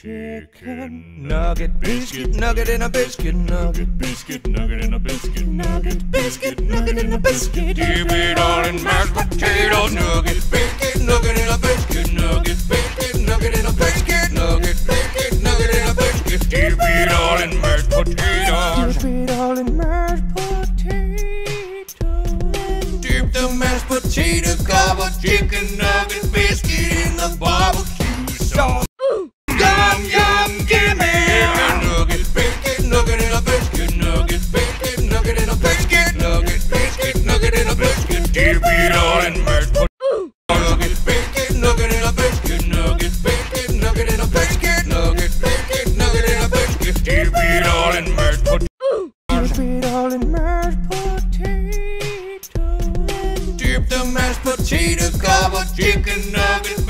Chicken nugget, biscuit nugget, and a biscuit nugget, biscuit nugget, and a biscuit nugget, biscuit nugget, and a biscuit. Dip it all in mashed potato nugget, biscuit nugget, and a biscuit nugget, biscuit nugget, and a biscuit nugget, biscuit nugget, and a biscuit. Dip it all in mashed potatoes. Dip it all in mashed potatoes. Dip the mashed potato covered in mashed potatoes. Nugget, biscuit nugget and a biscuit nugget, biscuit nugget and a biscuit nugget, biscuit nugget and a biscuit. Dip it all in mashed potatoes. Dip it all in mashed potatoes. Dip the mashed potato covered chicken nugget